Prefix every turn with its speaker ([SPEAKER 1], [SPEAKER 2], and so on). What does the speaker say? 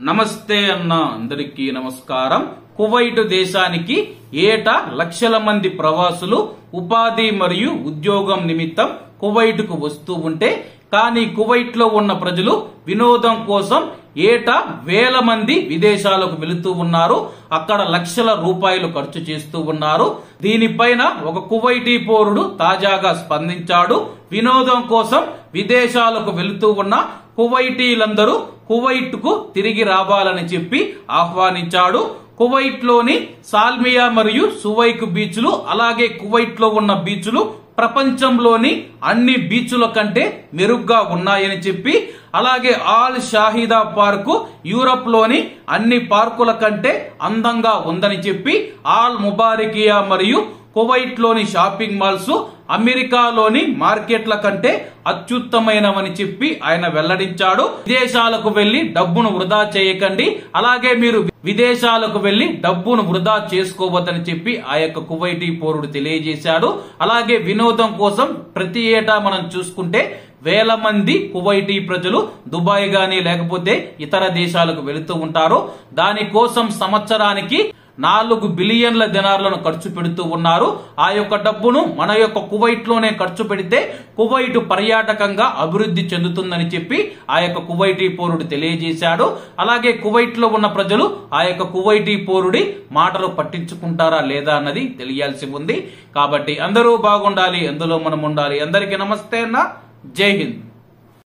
[SPEAKER 1] నమస్తే అన్న అందరికీ నమస్కారం. కువైట్ దేశానికి ఏటా లక్షల మంది ప్రవాసులు ఉపాధి మరియు ఉద్యోగం నిమిత్తం కువైట్కు వస్తూ ఉంటే కానీ కువైట్లో ఉన్న ప్రజలు వినోదం కోసం ఏటా వేల మంది విదేశాలకు వెళుతూ ఉన్నారు. అక్కడ లక్షల రూపాయలు ఖర్చు చేస్తూ ఉన్నారు. దీనిపైన ఒక కువైటీ పౌరుడు తాజాగా స్పందించాడు. వినోదం కోసం విదేశాలకు వెళుతూ ఉన్న కువైటీలందరూ కువైట్కు తిరిగి రావాలని చెప్పి ఆహ్వానించాడు. కువైట్లోని సాల్మియా మరియు సువైక్ బీచ్లు అలాగే కువైట్లో ఉన్న బీచ్లు ప్రపంచంలోని అన్ని బీచ్ల కంటే మెరుగ్గా ఉన్నాయని చెప్పి అలాగే ఆల్ షాహిదా పార్కు యూరప్లోని అన్ని పార్కుల కంటే అందంగా ఉందని చెప్పి ఆల్ ముబారికియా మరియు కువైట్లోని షాపింగ్ మాల్స్ అమెరికాలోని మార్కెట్ల కంటే అత్యుత్తమైనవని చెప్పి ఆయన వెల్లడించాడు. విదేశాలకు వెళ్ళి డబ్బును వృధా చేయకండి. అలాగే మీరు విదేశాలకు వెళ్ళి డబ్బును వృధా చేసుకోవద్దని చెప్పి ఆ యొక్క కువైటీ పౌరుడు తెలియజేశాడు. అలాగే వినోదం కోసం ప్రతి ఏటా మనం చూసుకుంటే వేల మంది కువైటీ ప్రజలు దుబాయ్ గాని లేకపోతే ఇతర దేశాలకు వెళుతూ ఉంటారు. దానికోసం సంవత్సరానికి నాలుగు బిలియన్ల దినార్లను ఖర్చు పెడుతూ ఉన్నారు. ఆ యొక్క డబ్బును మన యొక్క కువైట్లోనే ఖర్చు పెడితే కువైట్ పర్యాటకంగా అభివృద్ధి చెందుతుందని చెప్పి ఆ యొక్క కువైటీ పౌరుడు తెలియజేశాడు. అలాగే కువైట్లో ఉన్న ప్రజలు ఆ యొక్క కువైటీ పౌరుడి మాటలు పట్టించుకుంటారా లేదా అన్నది తెలియాల్సి ఉంది. కాబట్టి అందరూ బాగుండాలి అందులో మనం ఉండాలి. అందరికీ నమస్తే అన్న. జై హింద్.